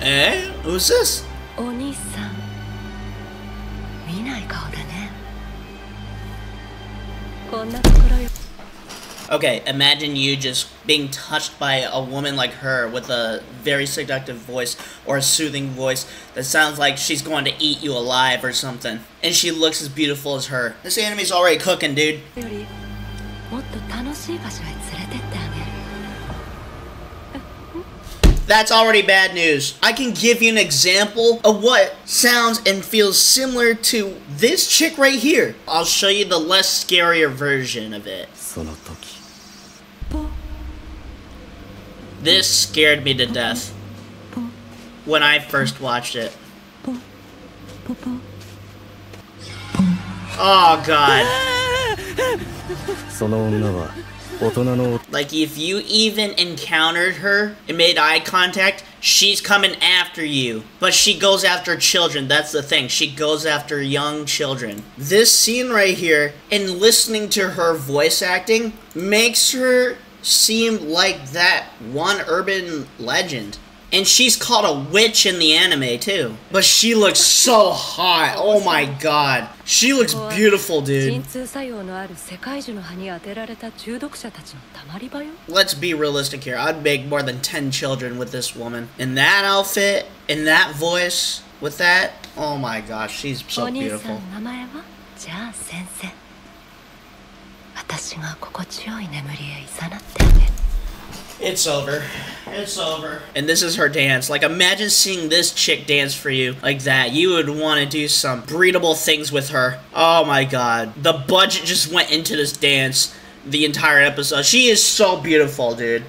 Eh? Who's this? お兄さん見ない顔だねこんなところよ Okay, imagine you just being touched by a woman like her with a very seductive voice or a soothing voice that sounds like she's going to eat you alive or something. And she looks as beautiful as her. This anime's already cooking, dude. よりもっと楽しい場所へ連れてってあげる That's already bad news. I can give you an example of what sounds and feels similar to this chick right here. I'll show you the less scarier version of it. This scared me to death when I first watched it. Oh god. Like, if you even encountered her and made eye contact, she's coming after you. But she goes after children. That's the thing. She goes after young children. This scene right here, and listening to her voice acting, makes her seem like that one urban legend. And she's called a witch in the anime too. But she looks so hot. Oh my god. She looks beautiful, 鎮 dude. 痛作用のある世界樹の葉に当てられた中毒者たちのたまり場よ Let's be realistic here. I'd make more than 10 children with this woman. In that outfit, in that voice, with that, oh my gosh, she's お so 兄さ beautiful. ん名前はじゃあ先生私が心地よい眠りへ誘ってあげる It's over. It's over. And this is her dance. Like, imagine seeing this chick dance for you like that. You would want to do some breedable things with her. Oh my god. The budget just went into this dance the entire episode. She is so beautiful, dude.